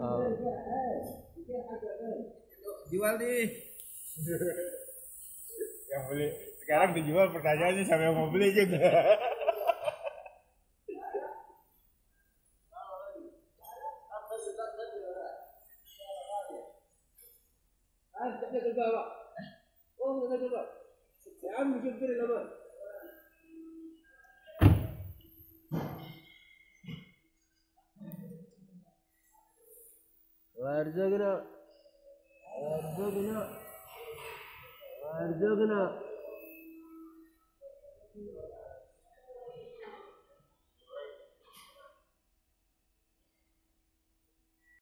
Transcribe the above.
Oh. Jual di. yang beli sekarang dijual pertanyaannya siapa yang mau beli juga വർജഗ്ന വർജഗ്ന വർജഗ്ന